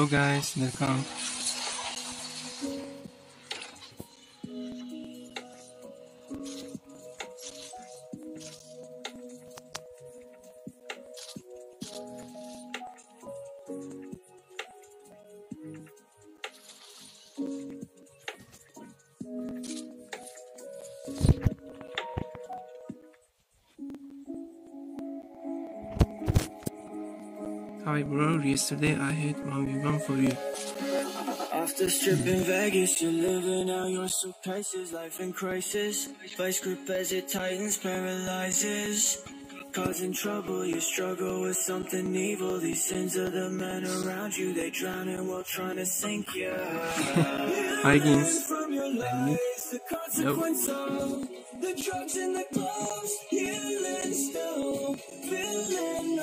Hello guys, welcome. Hi bro, yesterday I had 1v1 for you. After stripping Vegas, you're living out your suitcases, life in crisis. Vice grip as it tightens, paralyzes. Causing trouble, you struggle with something evil. These sins of the men around you, they drowning while trying to sink you. Hi Gins. From your lies, the consequence of the drugs and the gloves, healing still. Feeling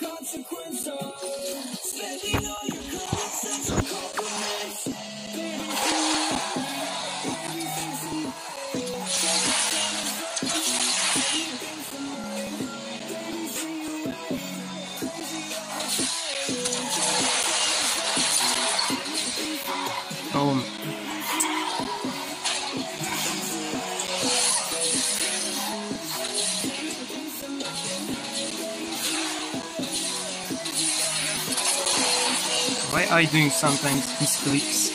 consequence of spending all why do sometimes misclicks?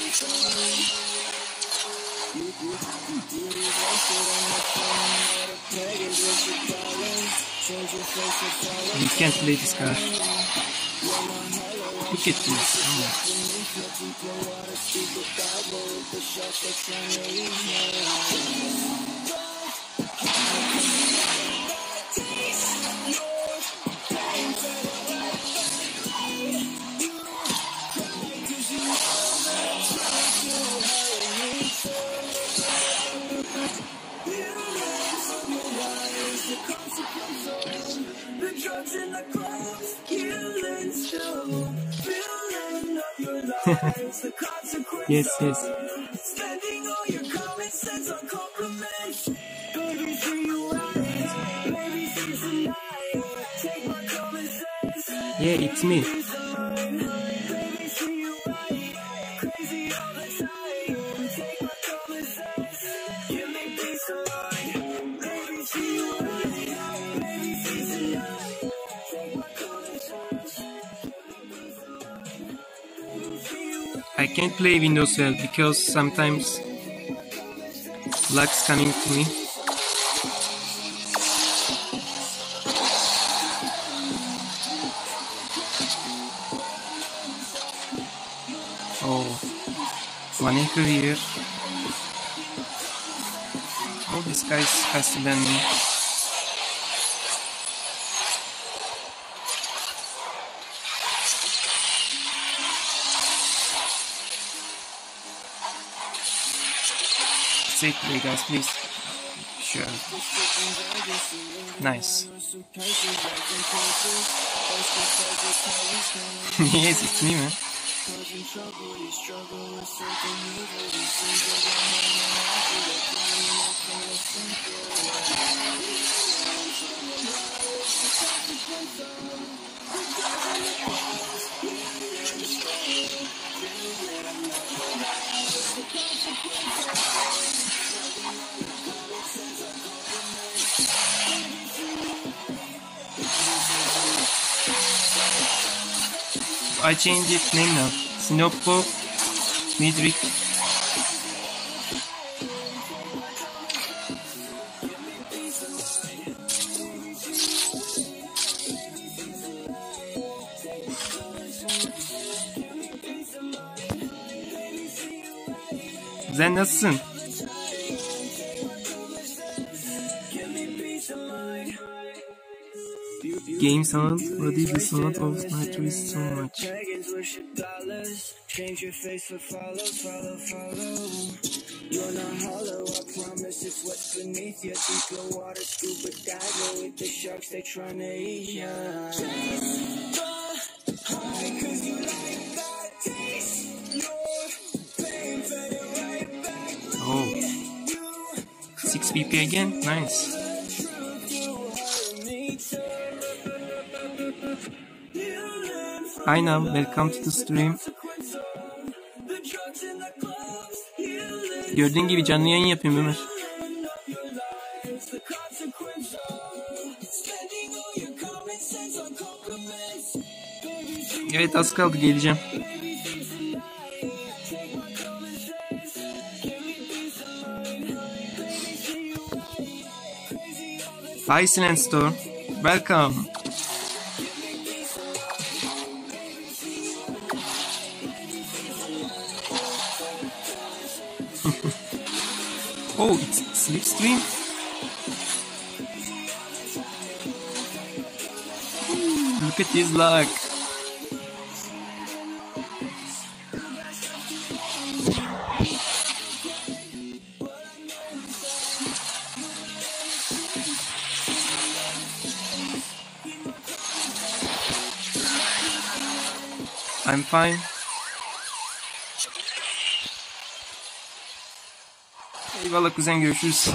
You can't play this card. Look at this. Oh. Common sense. Yeah, it's me. Peace of mind. Baby, see you right. Crazy all the time. Take my common sense. Can't play Windows 12 because sometimes lag's coming to me. Oh, one acre here. Oh, this guy has to me. Safe play, guys, please. Sure. Nice. yes, it's me, man. I changed its name now. Sinopco Midrick. Sen nasılsın? Game sound, is the sound of Nitro is so much. Dragons worship dollars. Change your face for follow, follow, follow. You're not hollow, I promise it's what's beneath you. Deeper water, scuba diver with the sharks, they tryna eat ya. Taste the high, 'cause you like that taste. Your pain fed it right back. Oh, 6 BP again? Nice. Hi now, welcome to the stream. Gördüğün gibi canlı yayın yapıyorum Ömer. Evet az kaldı geleceğim. Silent Store. Welcome. Oh, it's Slipstream? Look at this luck. I'm fine. Eyvallah kuzen görüşürüz.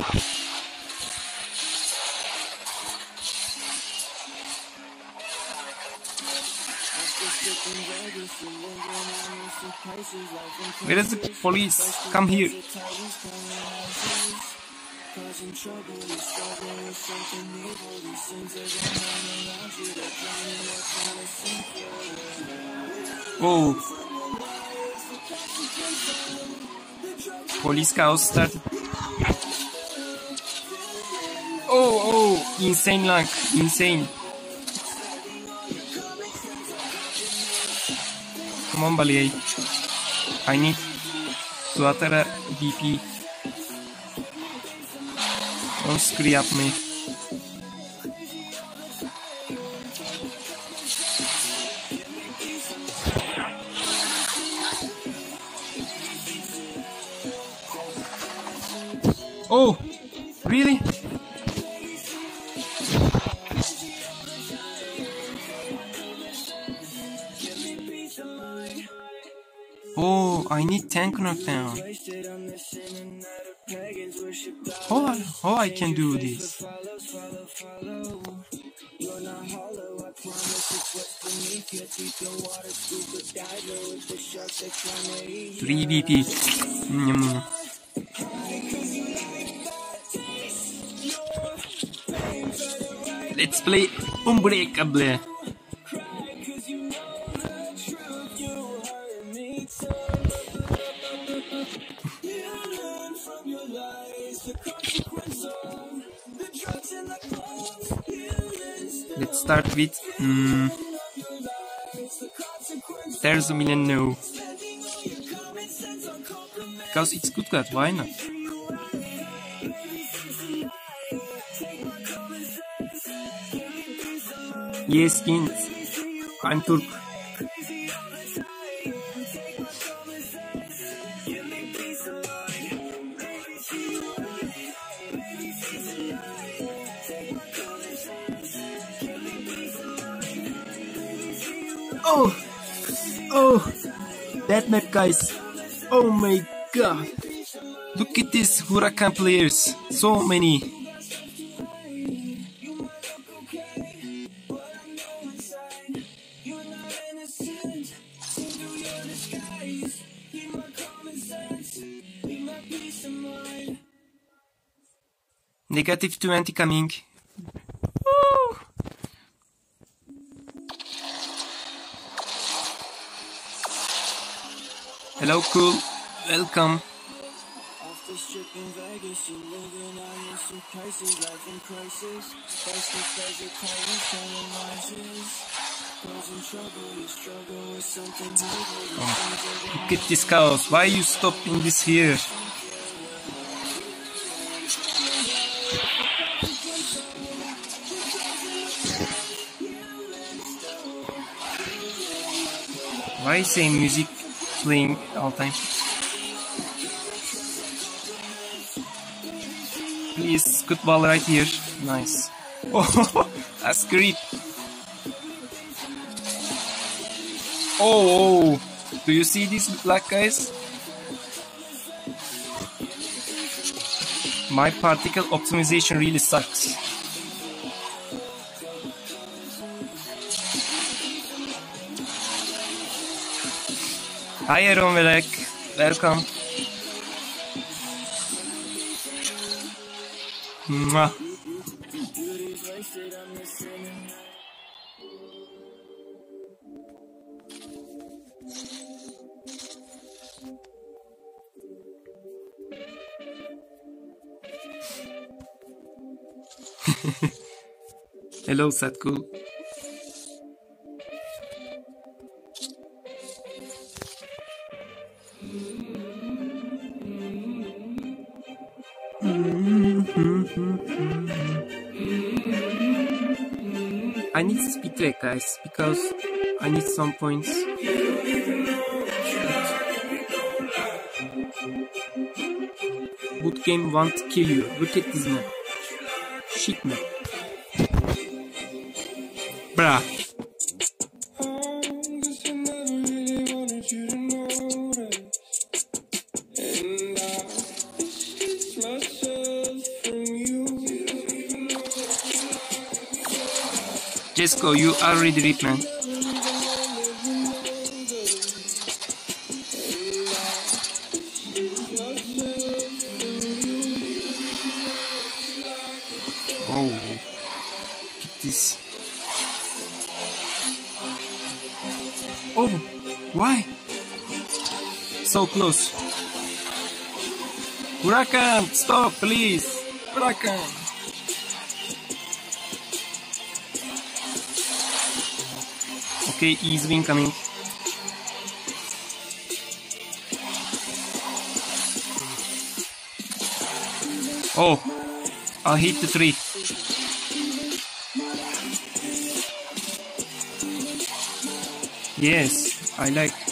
Where is the police? Come here. Oh. Police chaos started. Insane luck, insane. Come on, Balayage. I need to utter a BP. Don't screw up me. I, can do this? Three BP. Mm. Let's play Unbreakable. Start with. Mm, there's a million no. Because it's good god, why not? Yes, skins. I'm Turk. Map, guys. Oh my god. Look at these Huracan players. So many. Negative 20 coming. Evil. You things that Look at this chaos. Why you stopping this here? Why same music playing all time? Please, good ball right here. Nice. Oh, that's great. Oh, oh, do you see these black guys? My particle optimization really sucks. Hi Velek, welcome. Mwah. Hello Satgul. Track guys because I need some points. Boot game won't kill you. Look at this map. Shit map. Bruh. Jesco, you already read man. Oh, this. Oh, why? So close. Huracan, stop, please. Huracan. Okay, easy incoming. Oh, I hit the tree. Yes, I like.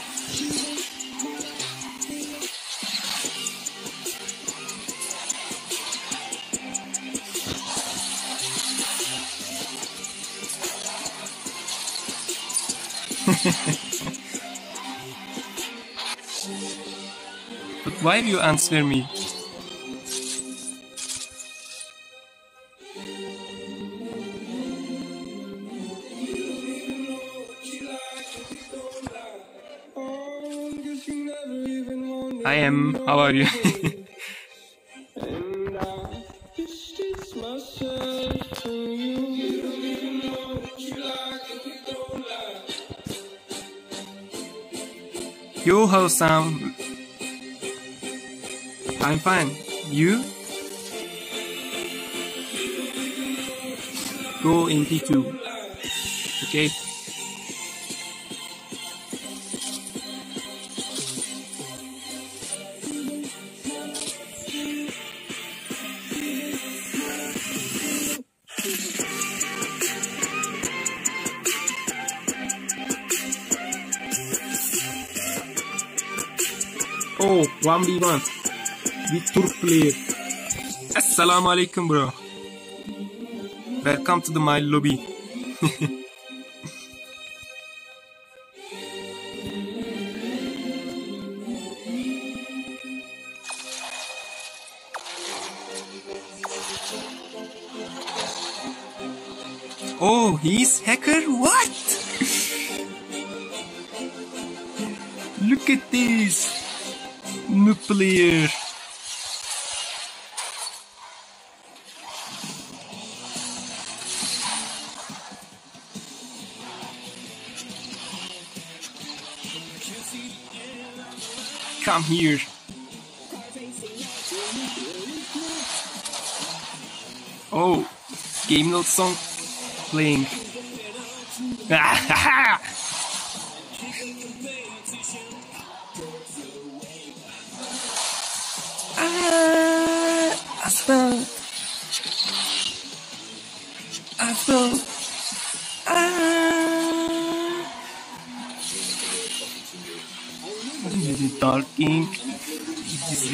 Why you answer me? I am. How are you? Yo ho Sam. I'm fine. You? Go in P2. Okay. Oh, 1v1 with Turk player. Assalamu alaikum, bro. Welcome to the my lobby. oh, he's hacker? What? Look at this. Nuclear. Come here. Oh, game note song playing. Ah, Aspen. Aspen.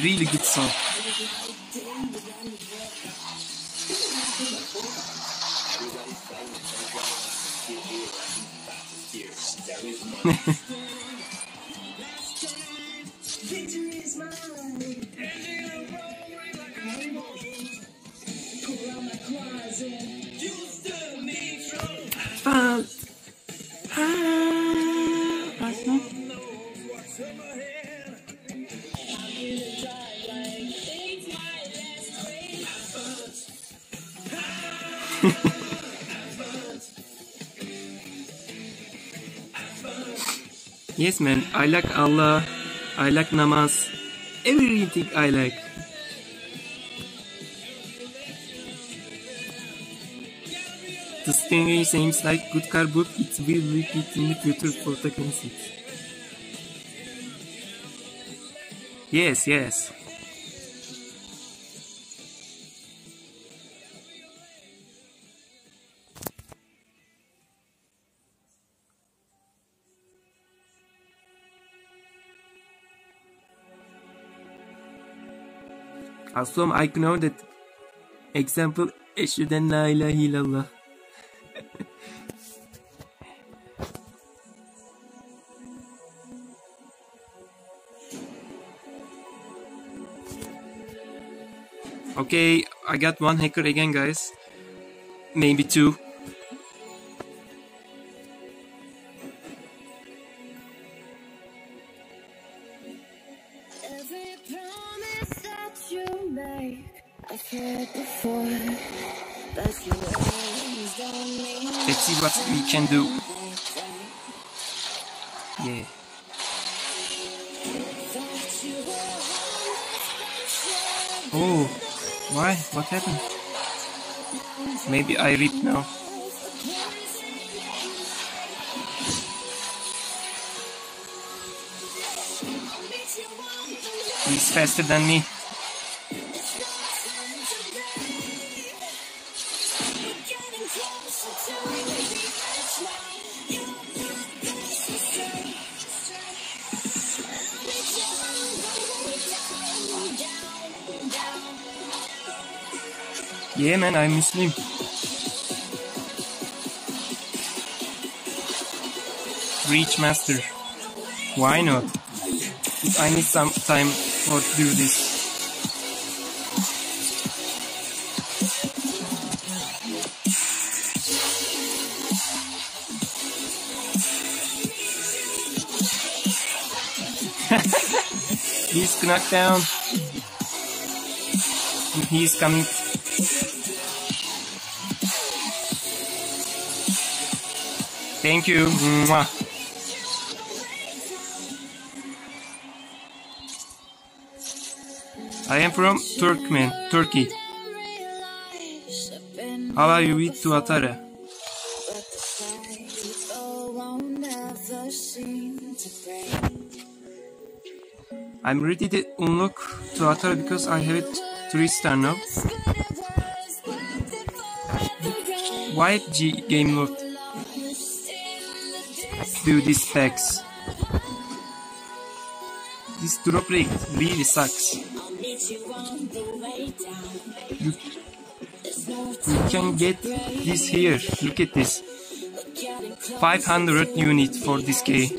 Really good song. Fun. Yes, man. I like Allah. I like namaz. Everything I like. The stingray seems like good car, but it will repeat in the future for the concept. Yes, yes. Aslam, I know that example Eşheden la ilahe illallah. okay, I got one hacker again, guys. Maybe two. Can do. Yeah. Oh, why? What happened? Maybe I rip now. He's faster than me. Yeah, man, I'm Muslim. Reach master. Why not? I need some time for do this. He's knocked down. He's coming. Thank you. Mwah. I am from Turkmen, Turkey. How are you with Tuatara? I'm ready to unlock Tuatara because I have it 3 star now. Why G game mode do these packs? This drop rate really sucks. You, you can get this here. Look at this. 500 unit for this K.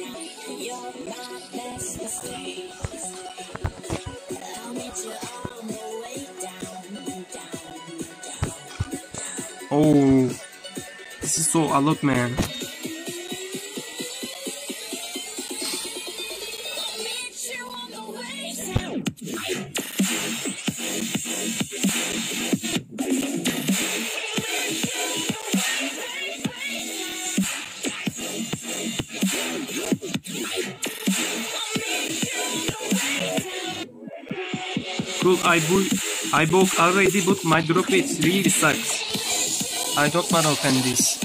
Oh, this is so a lot, man. I bu I bought already, but my drop it really sucks. I don't want to open this.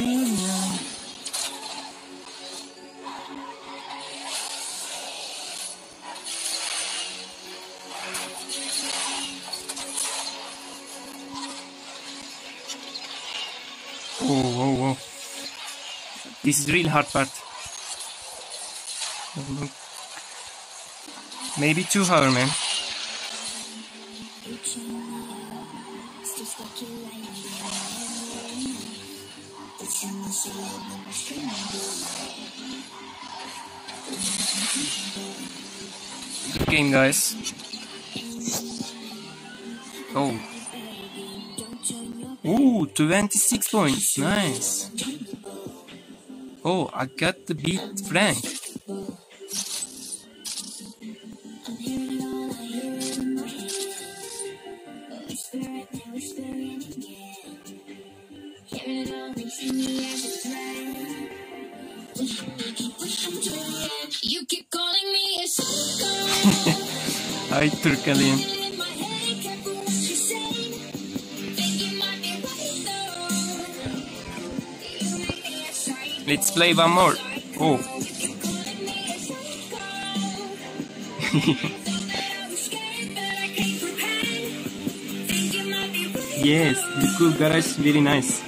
Oh, oh, oh. This is real hard part. Maybe two hour, man. Guys. Oh. Ooh, 26 points. Nice. Oh, I got to beat Frank. Think you might be right. yes, the cool garage is very nice.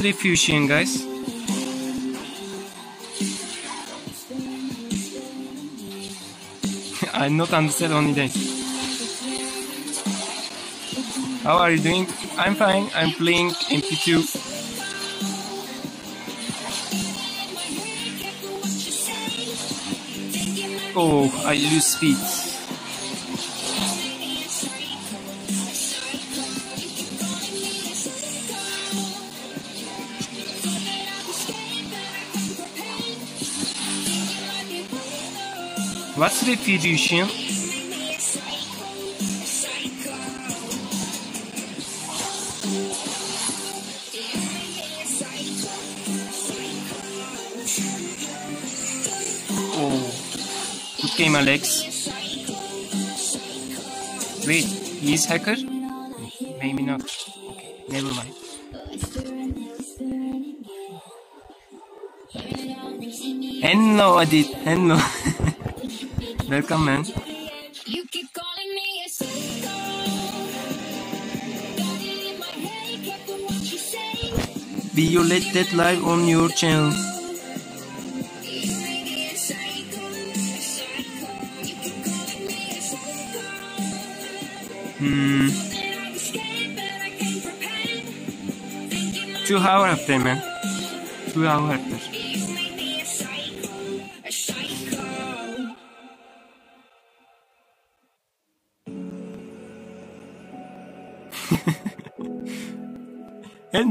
Refusion, guys? I not understand only that. How are you doing? I'm fine. I'm playing MP2. Oh, I lose speed. What's the refusion? Oh, good game, Alex. Wait, he's hacker? Maybe not. Okay, never mind. Hello, Adit. Hello. Welcome, man. You keep calling me a psycho. Got it in my head, careful what you say. Will you let that live on your channel? You make me a psycho, a psycho. You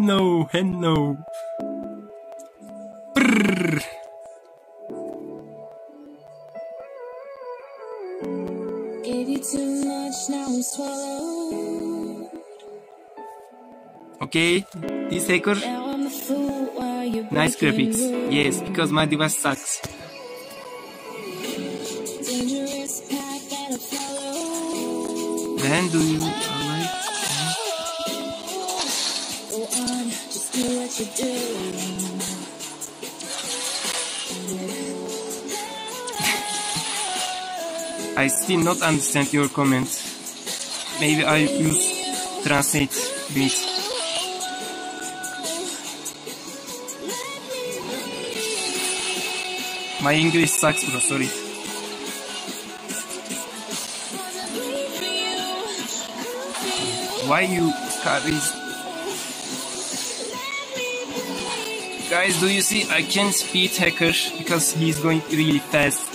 Hello, hello. Brrr. Gave you too much, now I'm swallowed. Okay, this hacker, Now I'm a fool while you're nice graphics. Yes, because my device sucks. Dangerous path that I follow. When do you I still not understand your comment. Maybe I use translate bit. My English sucks, bro. Sorry. Why you carries? Guys, do you see? I can't speed hacker because he's going really fast.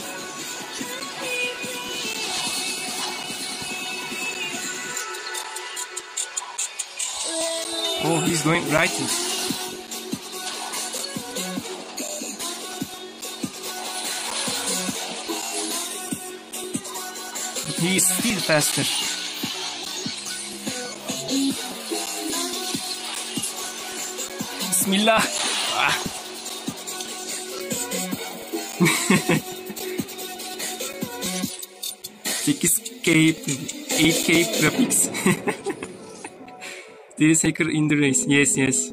Oh, he's going right. he is still faster. Bismillah. Ah. Sekiz K, 8K graphics. there is hacker in the race. Yes, yes.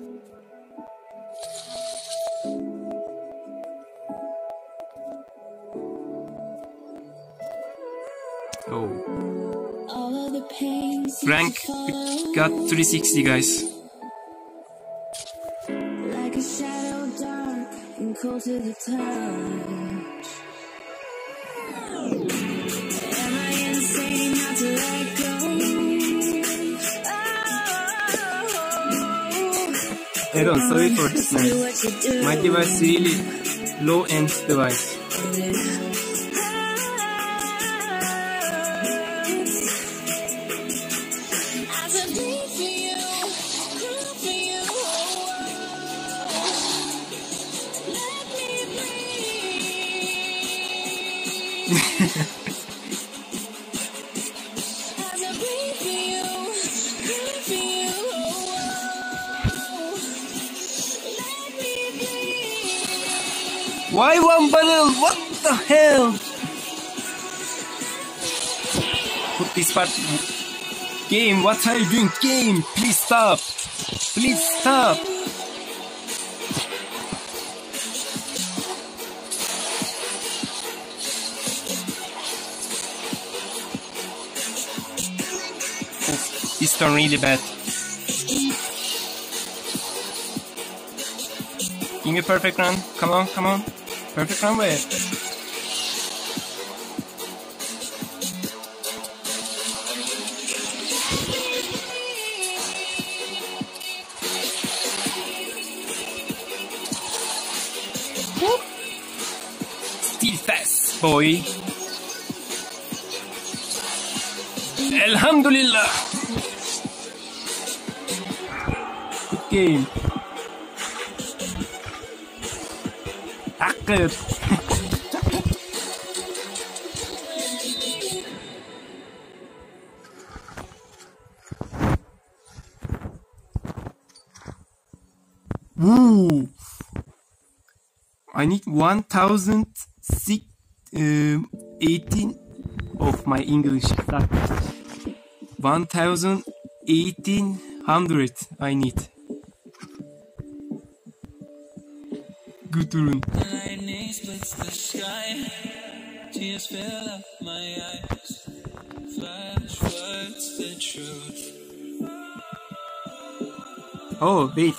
Oh. All of the pain seems Rank got 360 guys. Sorry for this do man. what. My device is really low end device. Part. Game, what are you doing? Game, please stop. Please stop. This turn really bad. Give me a perfect run. Come on, come on. Perfect run where? Boy. Alhamdulillah. Good game. Hacker. Woo! I need Um, 1018 of my English. 1800 I need. Good run. Lightning splits the sky. Tears fill up my eyes. Flash, what's the truth? Oh, wait.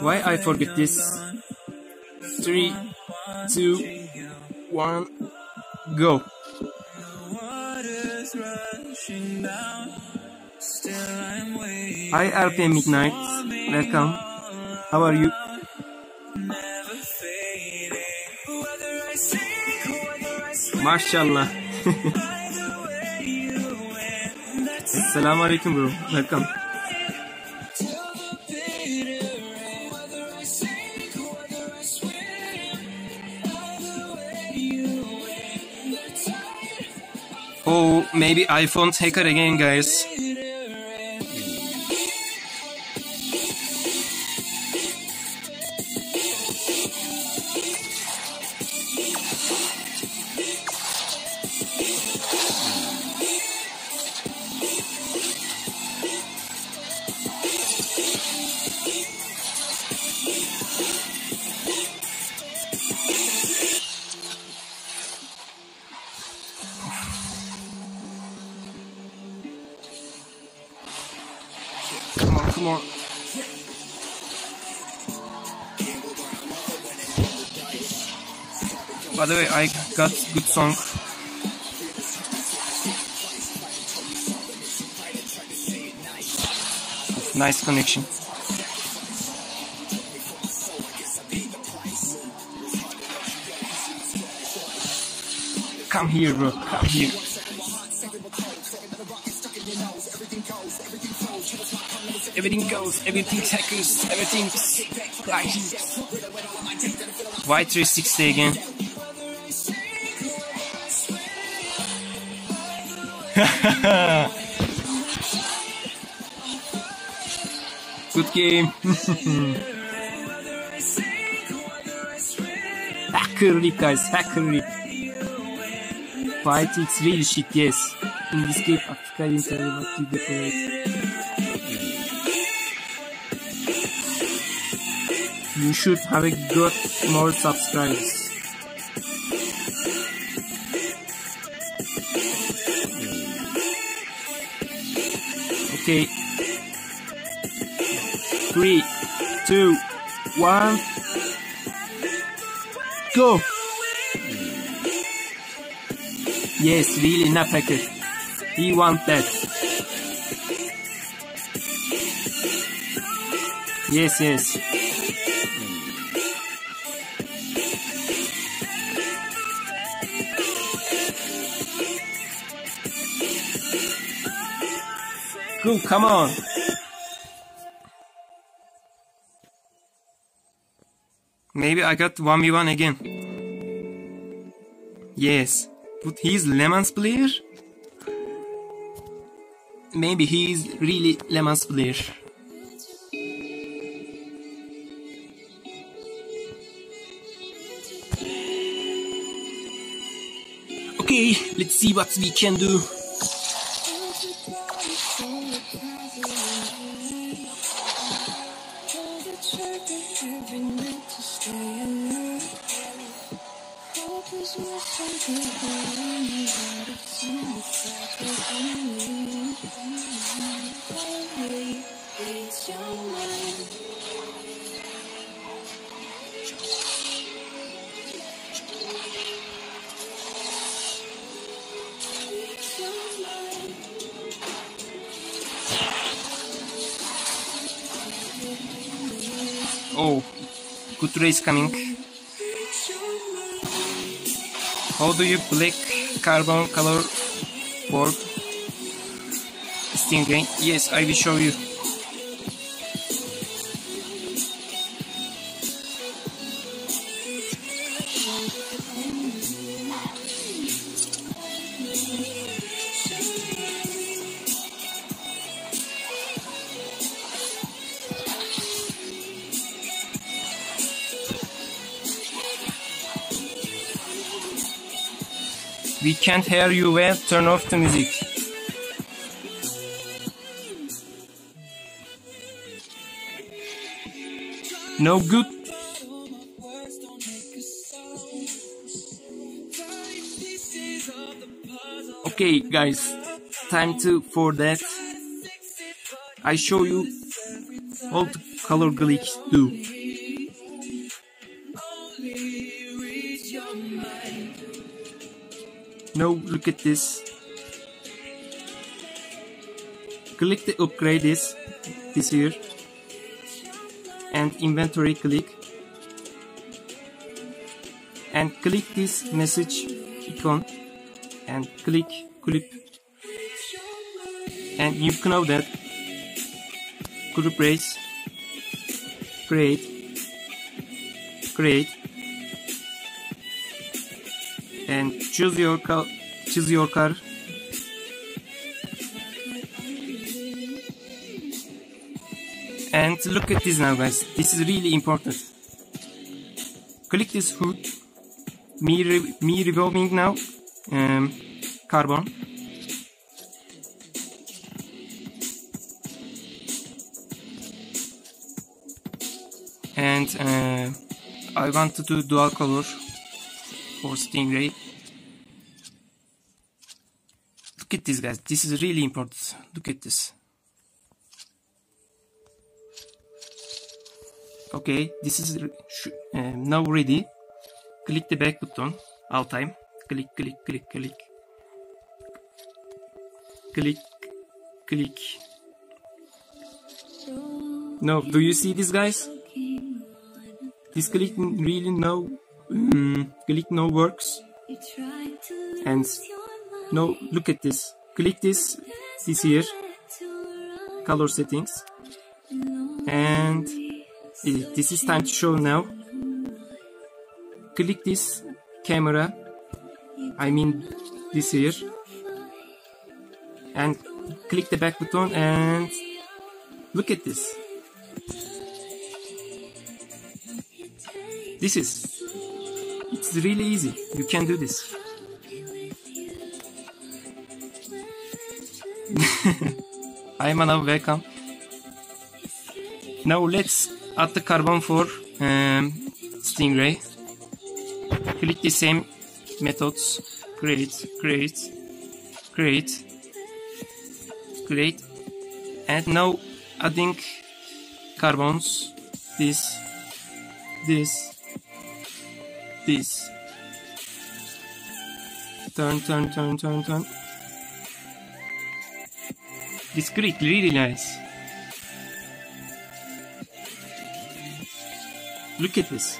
Why I forget this? Three, two, one, go. Hi RPM Midnight. Welcome. How are you? That's Assalamu alaikum bro. Welcome. Maybe iPhone take hacker again guys. Got good song. Nice connection. Come here, bro. Come here. Everything goes, everything hackers, everything like White 360 again. Good game. Hacker Rick, guys. Hacker Rick. Fight it's really shit, yes. In this game, Africa didn't tell you what to. You should have got more subscribers. Okay. Three, two, one. Go! Yes, really, Napaka. He want that. Yes, yes. Come on. Maybe I got 1v1 again. Yes. But he's Lemon's player? Maybe he's really Lemon's player. Okay, let's see what we can do. Oh, good race coming. How do you black carbon color for Stingray? Yes, I will show you. Can't hear you well. Turn off the music. No good. Okay, guys, time to for that. I show you how the color glitch do. Now look at this. Click the upgrade this this here and inventory click. And click this message icon. And click clip. And you can know that group race. Create. Create and choose your car choose your car and look at this now guys. This is really important. Click this hood. Me, re me revolving now. Um, carbon. And uh, I want to do dual color for stingray look at this guys. This is really important. Look at this. Okay this is uh, now ready. Click the back button all time. Click click click click. Click click. No do you see this guys? This click really no um, click no works. And no look at this click this this here color settings and this is time to show now click this camera I mean this here and click the back button and look at this. This is, it's really easy. You can do this. Hi Manav, welcome. Now let's add the carbon for um, Stingray. Click the same methods. Create, create, create, create. And now adding carbons. This, this, this. Turn, turn, turn, turn, turn. Click really nice. Look at this.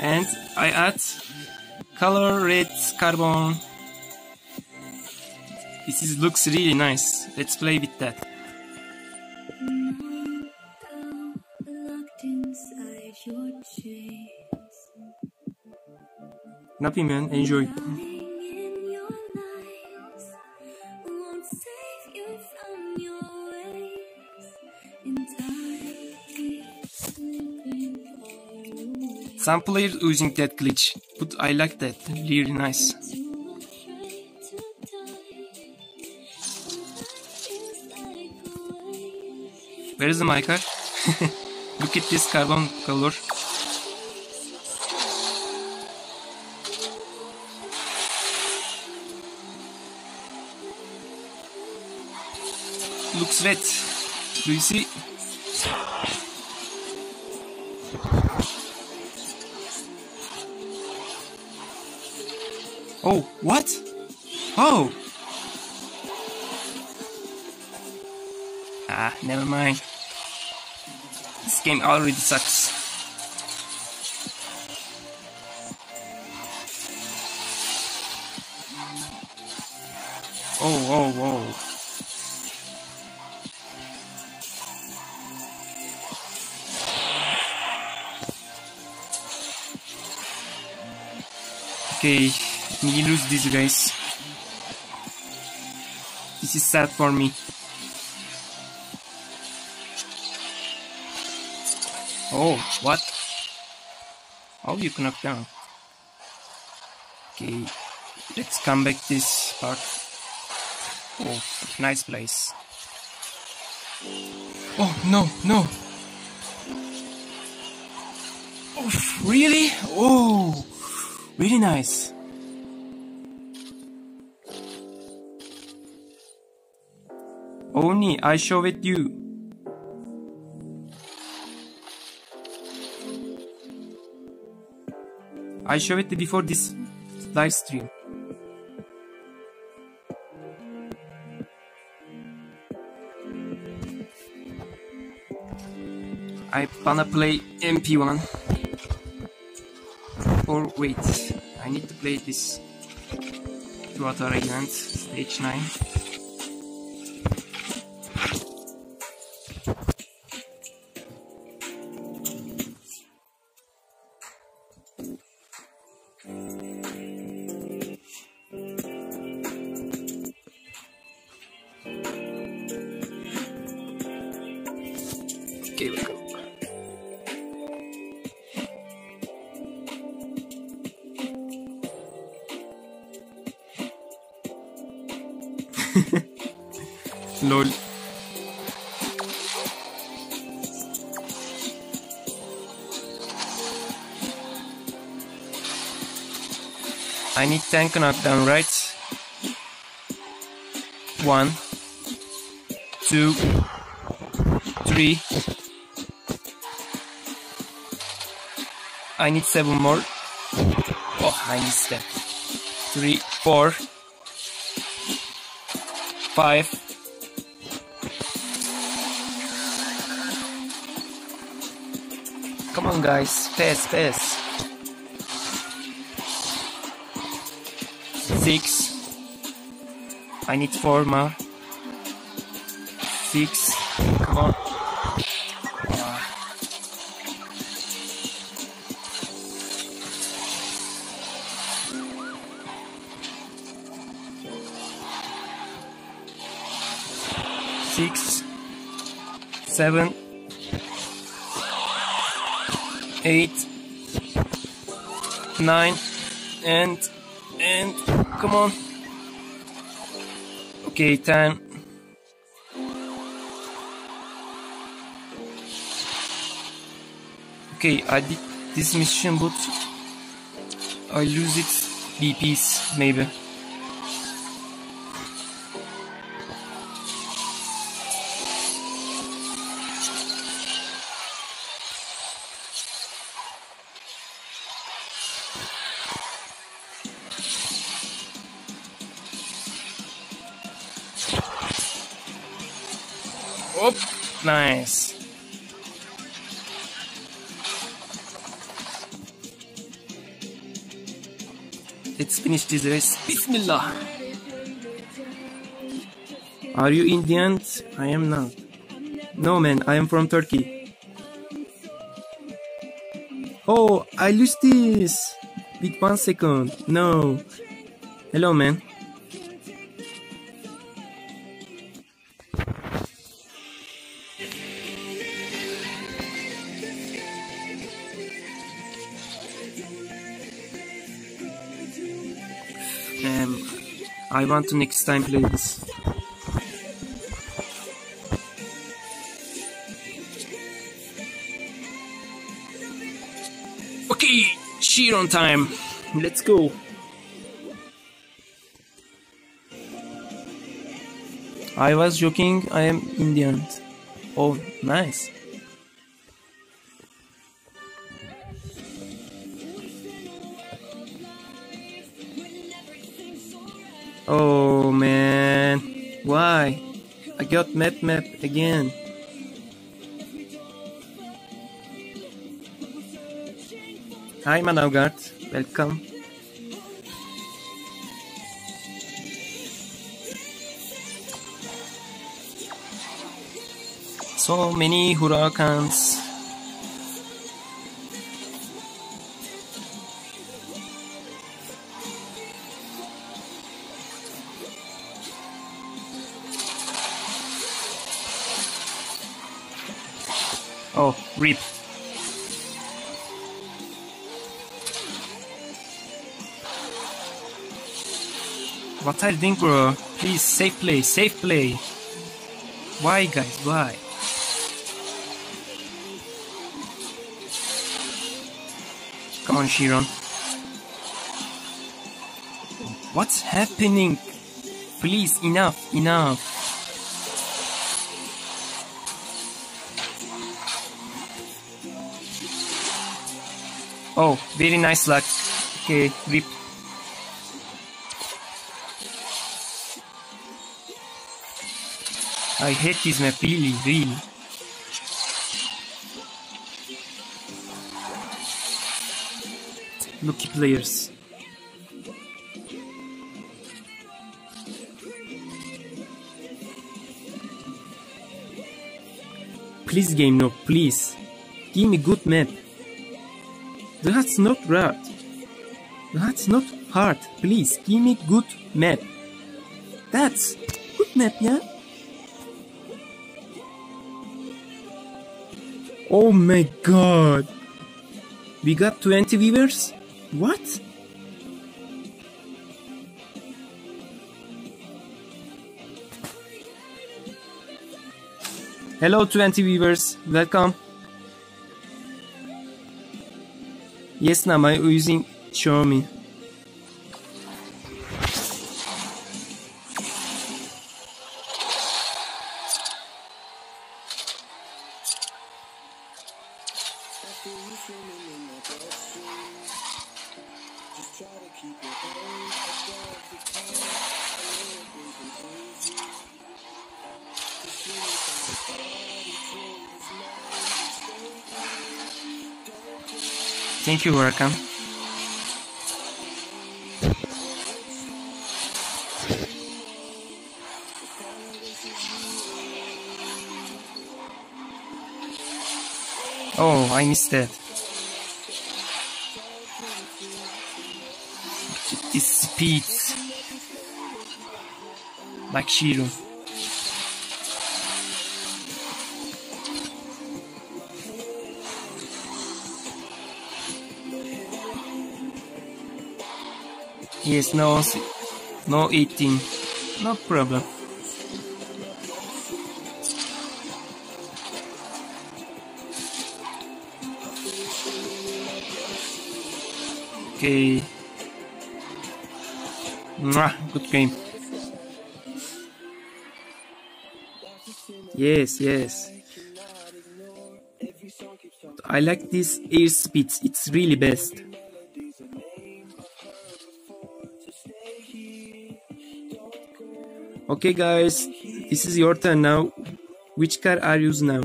And I add color red carbon. This is, looks really nice. Let's play with that. Ne? Enjoy. Some players using that glitch, but I like that. Really nice. Where is the mica? Look at this carbon color. Looks wet. Do you see? Oh, what? Oh! Ah, never mind. This game already sucks. Oh, oh, oh. Okay, we lose this race. This is sad for me. Oh, what? How you knock down? Okay, let's come back this part. Oh, nice place. Oh, no, no. Oh, really? Oh, really nice. Only I show it you. I show it before this live stream. I wanna play MP1. Or wait, I need to play this our event, stage 9. 10 countdown, right? One, two, three. I need seven more. Oh, I missed that. Three, four, five. Come on, guys, pass, pass. six. I need four more. Six. Come on. Uh, six, seven, eight, nine, and come on. Okay, ten. Okay, I did this mission, but I lose it BPs maybe. This. Bismillah. Are you Indian? I am not. No man, I am from Turkey. Oh, I lost this. With one second. No. Hello man. Want to next time play this. Okay, on time. Let's go. I was joking, I am Indian. Oh, nice. Got map map again. Hi Manavgard, welcome. So many hurricanes. Rip. What are you doing, bro? Please, safe play, safe play. Why, guys, why? Come on, Shiron. What's happening? Please, enough, enough. Oh, very nice luck. Okay, rip. I hate this map, really, really. Lucky players. Please game no, please. Give me good map. That's not hard. That's not hard. Please give me good map. That's good map, yeah? Oh my god. We got 20 viewers? What? Hello 20 viewers, welcome. Есть на моей узин Xiaomi. Thank you, welcome. Oh, I missed that. This speed. Like Shiro. Yes, no, no 18. No problem. Okay. Mwah, good game. Yes, yes. I like this air speeds. It's really best. Okay guys, this is your turn now. Which car are you using now?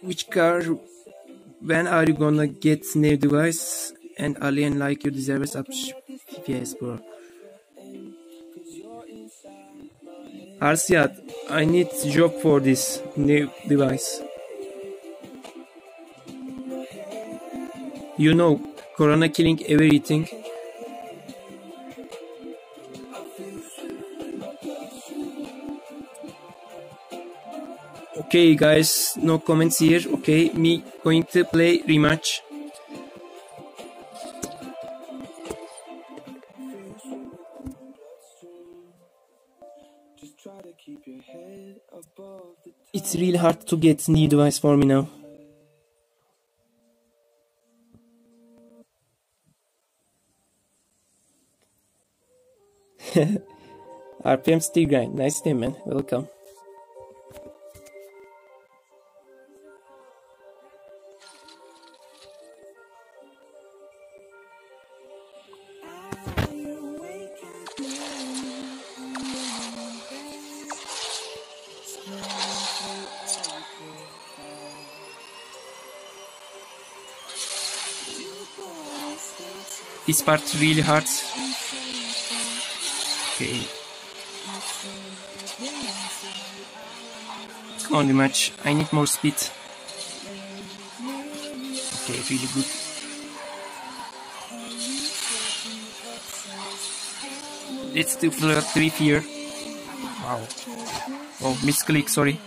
Which car? When are you gonna get new device? And alien like you deserve up FPS bro. Arsiat, I need job for this new device. You know, Corona killing everything. Okay guys, no comments here. Okay, me going to play rematch. It's really hard to get new device for me now. RPM Steel Grind, nice name man, welcome. This part really hurts. Okay. Come on, the match. I need more speed. Okay, really good. Let's do flirt three here. Wow. Oh, misclick, sorry.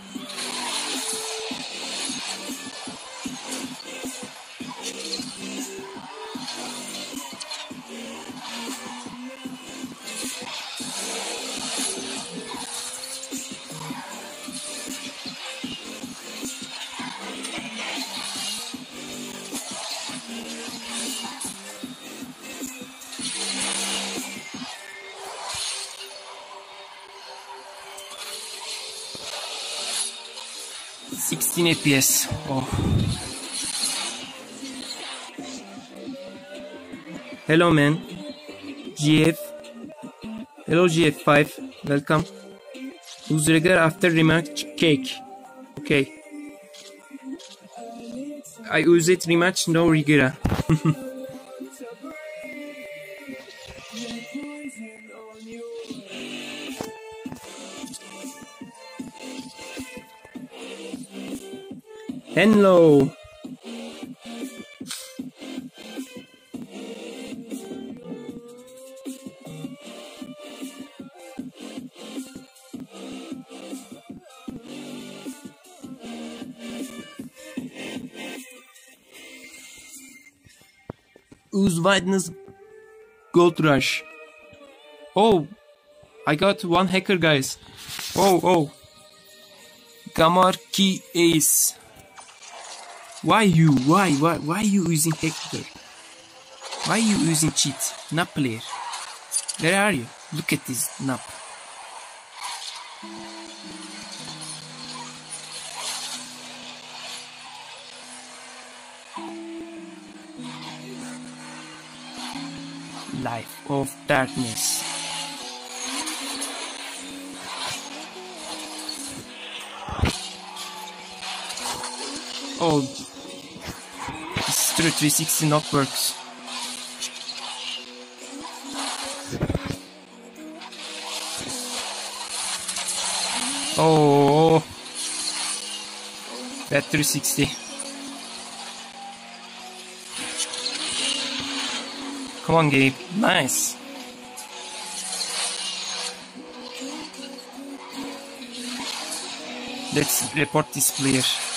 FPS. Oh. Hello, man. GF. Hello, GF5. Welcome. Who's regular after rematch cake? Okay. I use it rematch, no regular. Hello. Who's Wideness Gold Rush? Oh, I got one hacker, guys. Oh, oh. Gamar Key Ace. Why you? Why? Why? Why are you using hacker? Why you using cheat? Not player. Where are you? Look at this nap. Life of darkness. Oh, this 360 not works. Oh, that 360. Come on, Gabe. Nice. Let's report this player.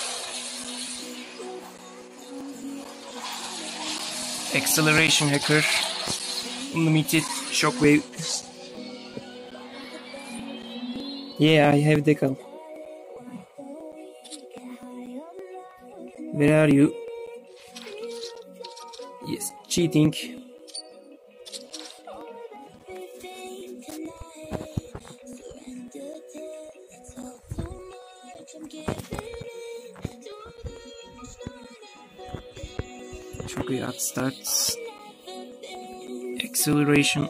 Acceleration hacker. Unlimited shockwave. Yeah, I have decal. Where are you? Yes, cheating. Acceleration.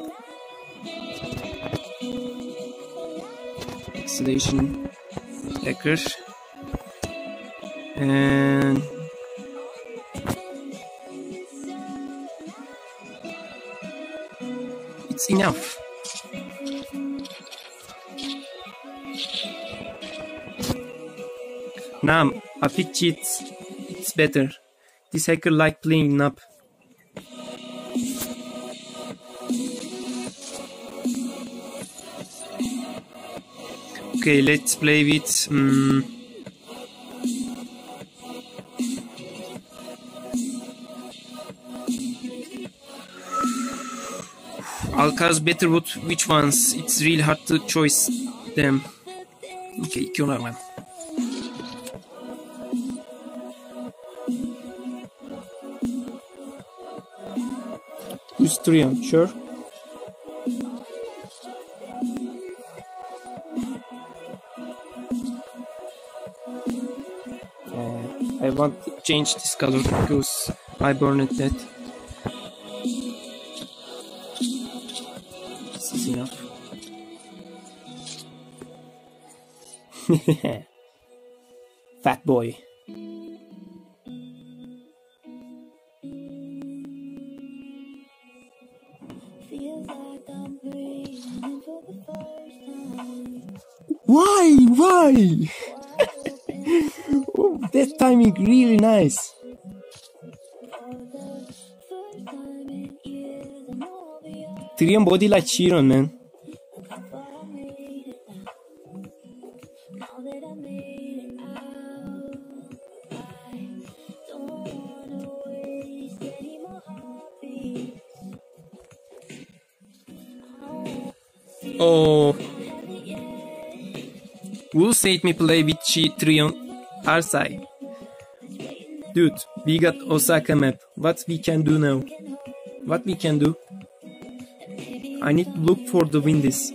Acceleration. Hacker. And it's enough. Now, if it cheats, it's better. This hacker like playing up. Okay, let's play with. Um, Alcaz, Betterwood, which ones? It's really hard to choose them. Okay, iki ona. Who's Trion? Sure. Want to change this color because I burned that. This is enough. Fat boy. Why? Why? Timing really nice. Trion body like Chiron, man. Oh. Who said me play with Chi Trion Arsai? Dude, we got Osaka map. What we can do now? What we can do? I need to look for the windies.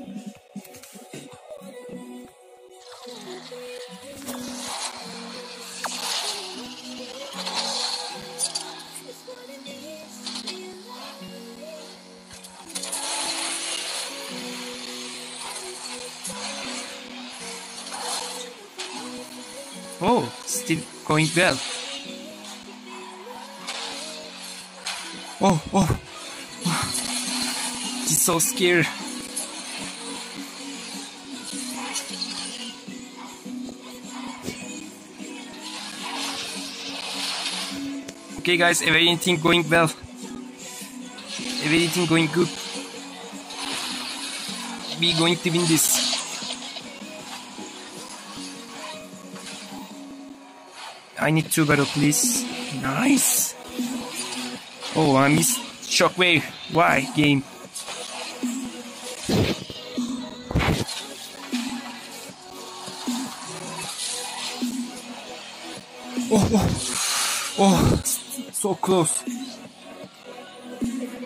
Oh, still going well. So scary. Okay guys, everything going well. Everything going good. We going to win this. I need two battle, please. Nice. Oh, I missed shockwave. Why, game? Oh, so close.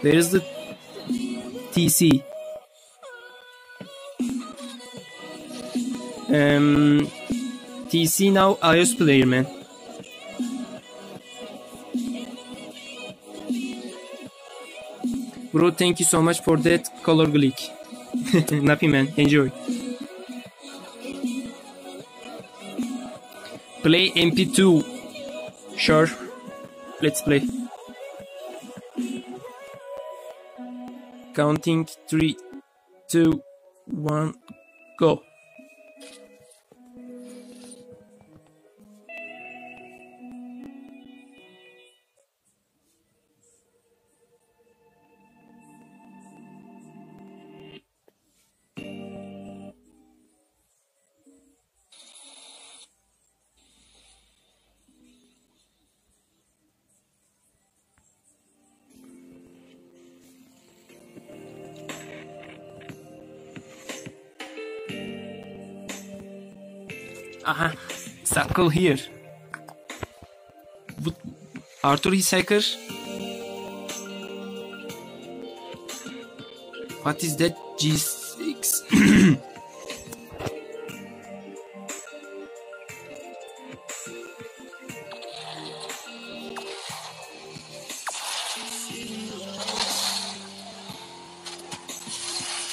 Where is the TC? Um, TC now iOS player, man. Bro, thank you so much for that color glitch. Nappy man, enjoy. Play MP2. Sure. Let's play. Counting three, two, one, go. Circle here. Bu Arthur Hishaker. What is that G6?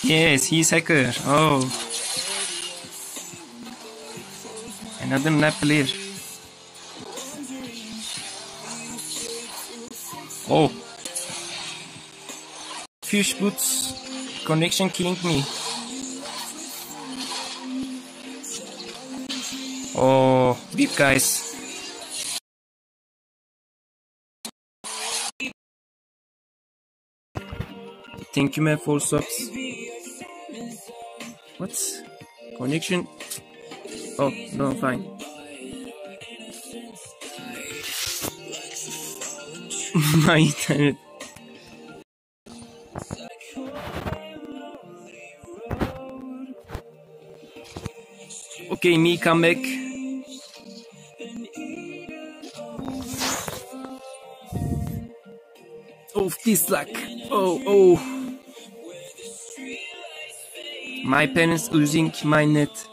yes, he's hacker. Oh. Another nap player. Oh. Fish boots connection killing me. Oh, deep guys. Thank you man for subs. What? Connection? Oh, no, fine. My internet. Okay, me come back. Oh, this luck. Oh, oh. My parents using my net.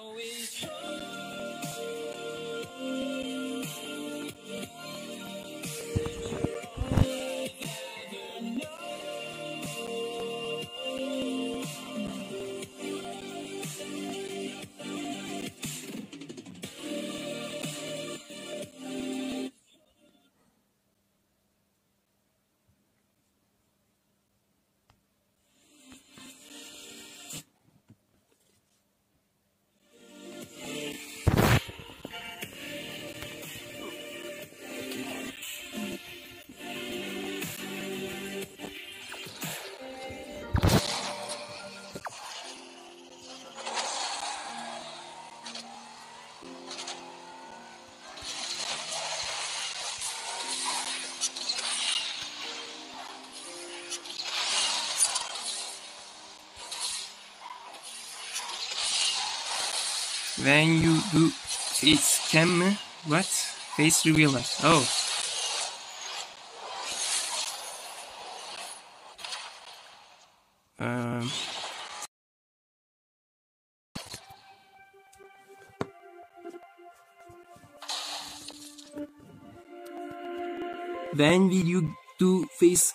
Face revealer. Oh. Um. When will you do face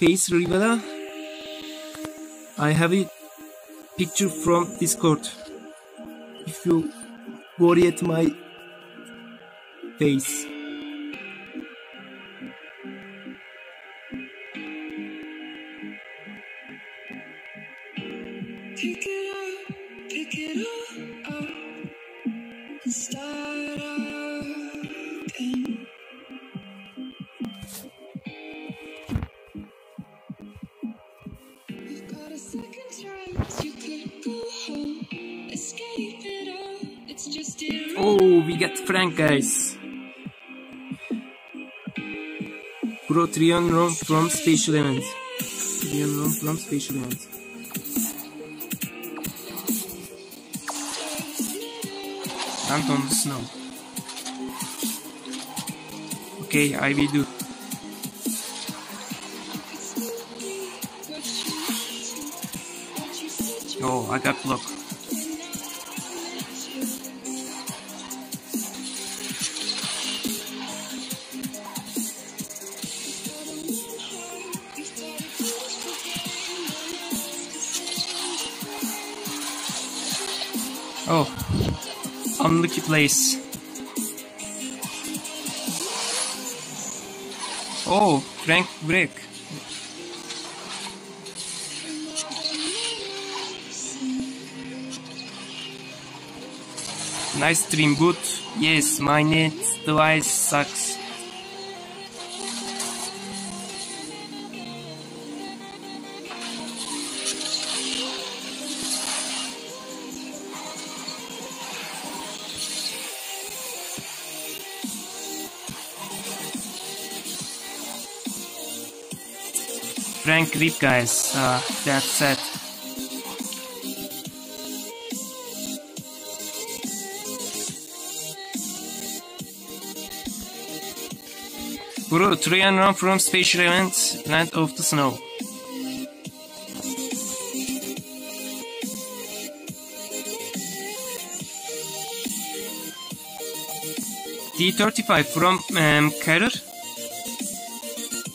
face revealer? I have a picture from Discord if you worry at my face. Pick it up, pick it up, up and start again. You've got a second chance, you could go home, escape it all. It's just irrelevant. Oh, we got Frank, guys. Pro Trion Rom from Special Event. Trion Rom from Special Event. Land on the snow. Okay, I will do. Oh, I got blocked. Place. Oh, Frank break. Nice stream, boot. Yes, my net device sucks. tank creep guys, uh, that's it. Bro, three and run from special event, Land of the Snow. D35 from um, Kader.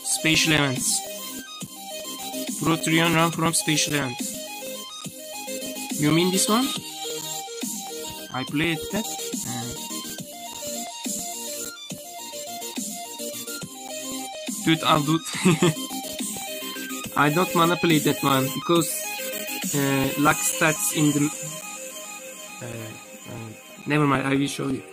Special events. Bro, try run from special event. You mean this one? I played that. Uh, Dude, I'll do. I don't wanna play that one because uh, luck starts in the. Uh, uh, never mind, I will show you.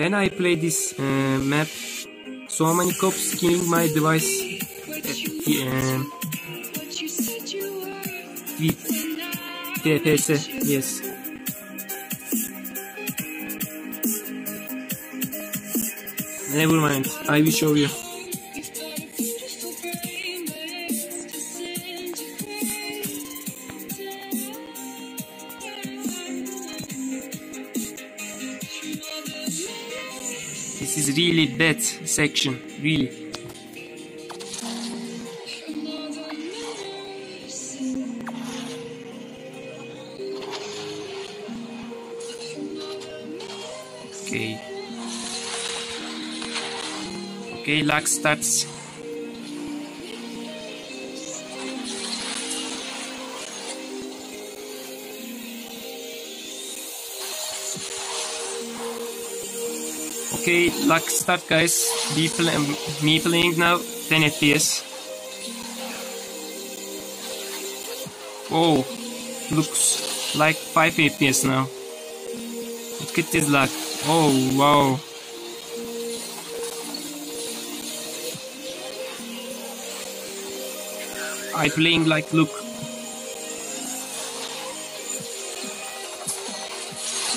When I play this uh, map, so many cops killing my device um, with DPS, yes. Never mind, I will show you. Bad section, really. Okay. Okay, luck starts. Okay, luck start guys. Be play um, me playing now 10 FPS. Oh, looks like 5 FPS now. Look at this luck. Oh, wow. I playing like look.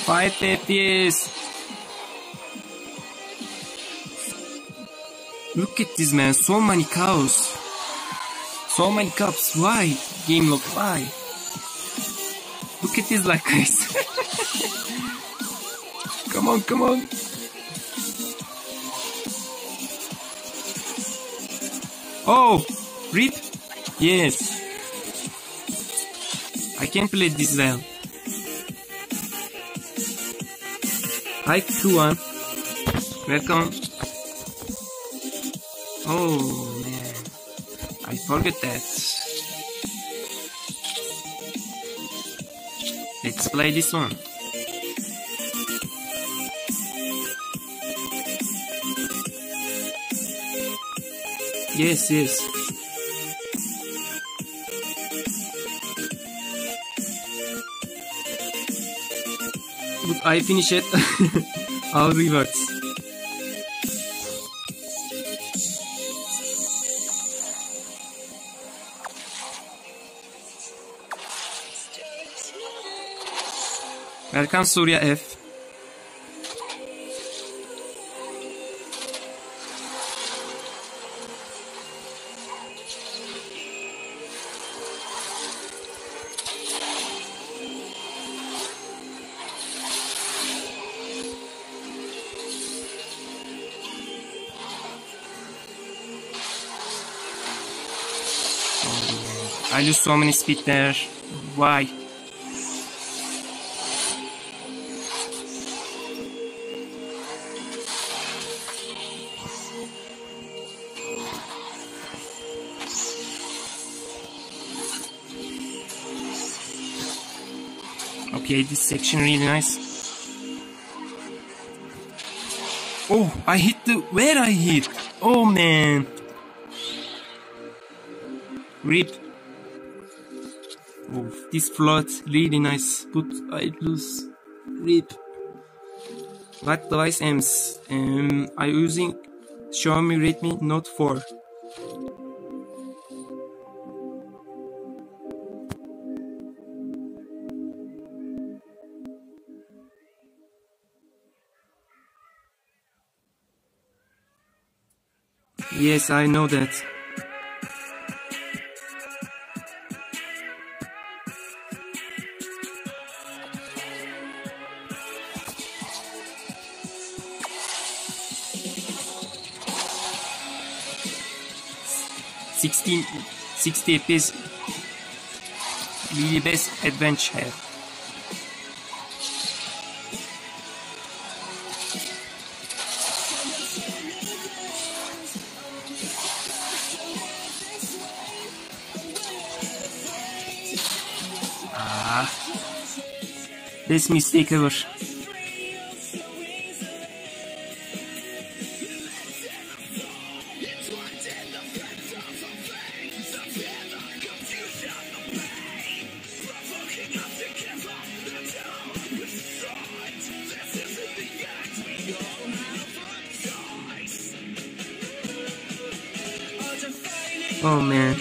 Five FPS. Look at this man, so many cows. So many cups. Why? Game look, why? Look at this like guys. come on, come on. Oh, rip. Yes. I can play this well. Hi, Kuan. Welcome. Oh, man. I forget that. Let's play this one. Yes, yes. Look, I finish it. All rewards. Welcome Surya F. I lose so many speed there. Why? Okay, this section really nice. Oh, I hit the... Where I hit? Oh, man. Rip. Oh, this flood really nice, but I lose. Rip. What device aims? Um, I using Xiaomi Redmi Note 4. Yes, I know that. Sixteen, sixty is really best adventure. Best mistake ever. Oh man.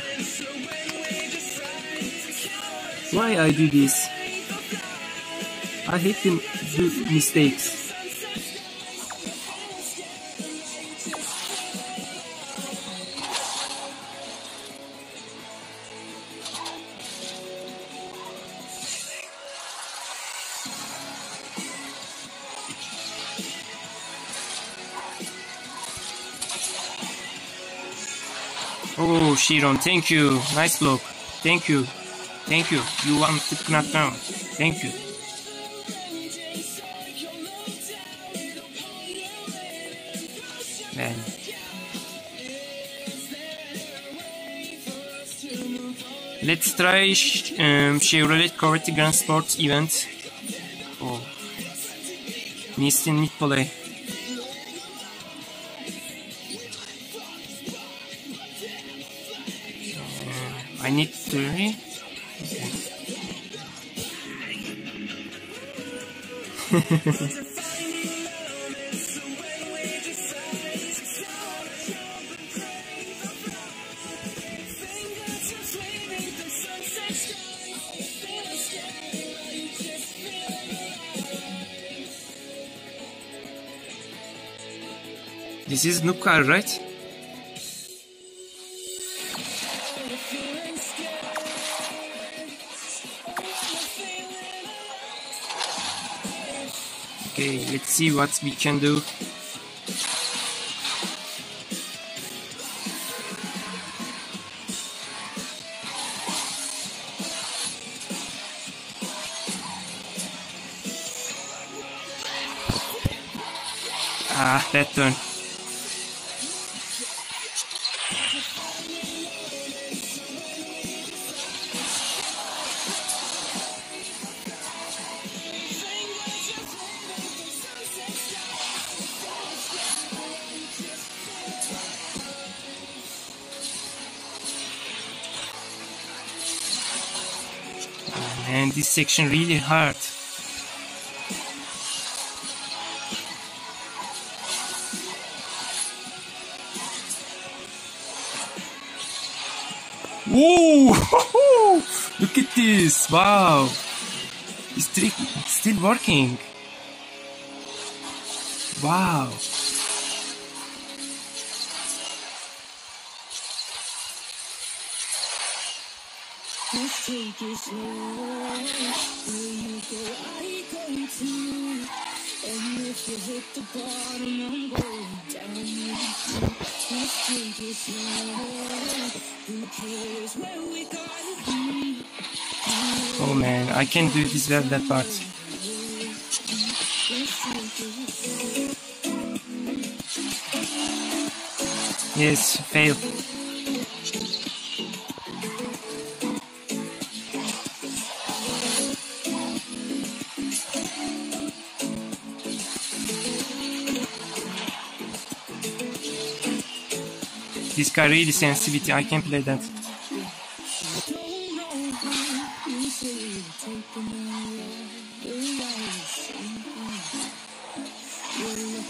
Why I do this? I hate to do mistakes. Oh, Shiron, thank you. Nice block. Thank you. Thank you. You want to knock down. Thank you. Let's try sh- um, Chevrolet Corvette Grand Sport event. Oh. Nissan Nipolay. I need three. This is Nukar, right? Okay, let's see what we can do. Ah, that turn. Section really hard. Whoa! Look at this! Wow! It's still, still working. Wow! Oh man, I can't do this well that part. Yes, fail. This guy really sensitivity, I can't play that.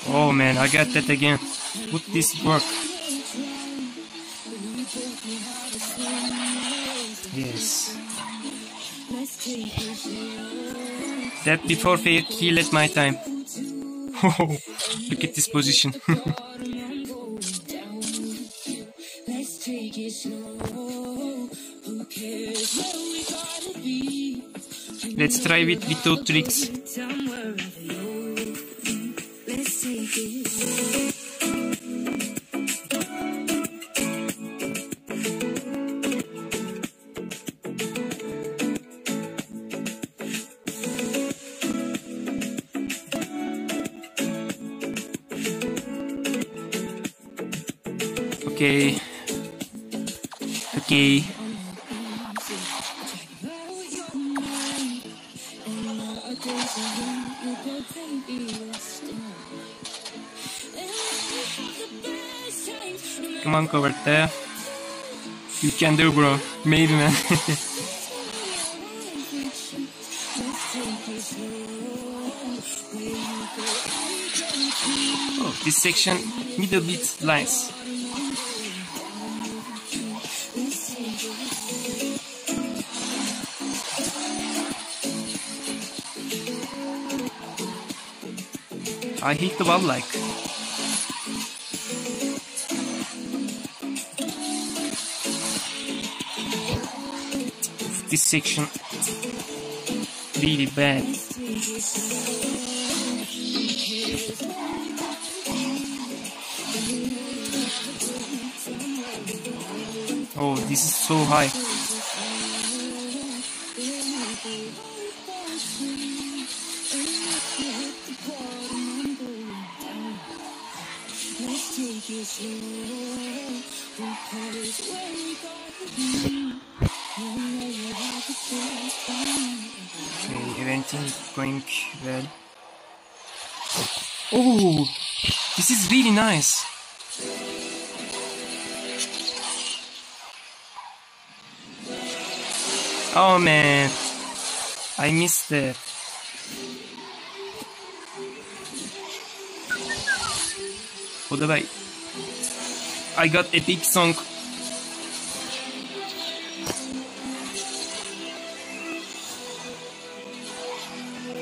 Oh man, I got that again. Would this work? Yes. That before heal at my time. Oh, look at this position. Let's try with without tricks. Cover there. You can do, bro. Maybe, oh, this section, middle bit lines. I hit the wall like. Section really bad. Oh, this is so high. Nice. Oh man, I missed it. What did I? I got epic song.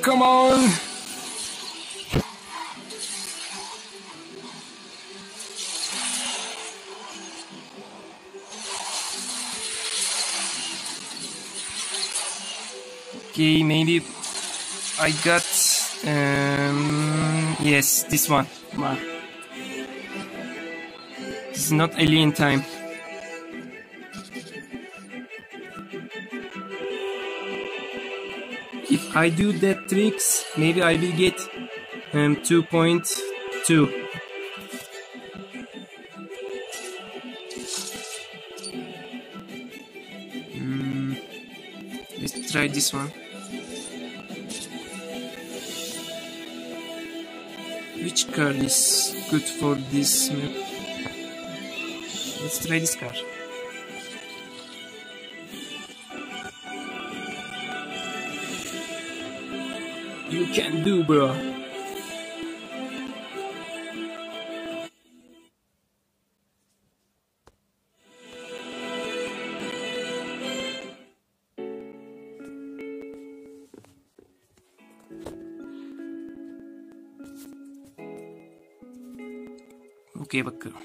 Come on! I got um yes, this one. On. This is not alien time. If I do that tricks, maybe I will get um 2.2. Mm, let's try this one. Which car is good for this map? Let's try this car. You can do, bro. Bakalım.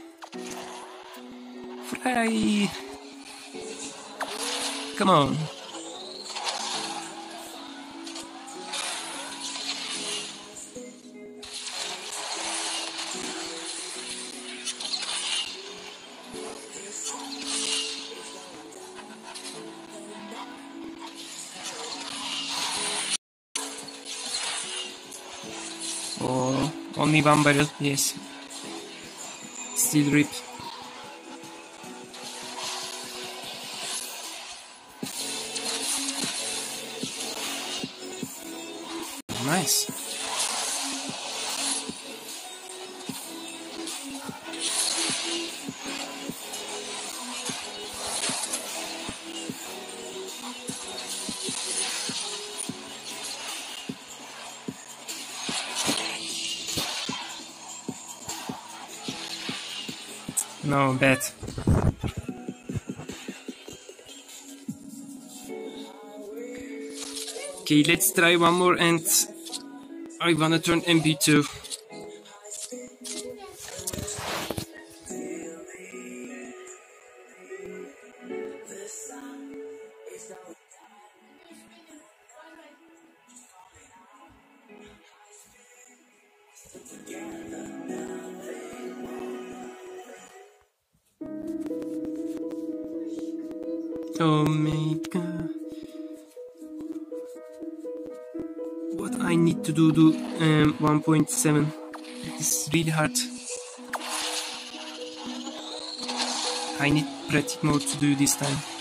Fly. Come on. Oh, one barrel, yes. Still rip. Nice. No, bad. Okay, let's try one more and I wanna turn MP2. 27. It's really hard. I need practice more to do this time.